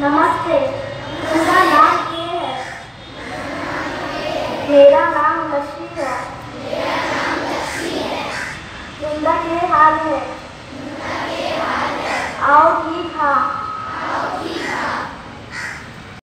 नमस्ते। मेरा नाम क्या है। मेरा नाम लक्ष्मी है। तुम्हारा क्या हाल है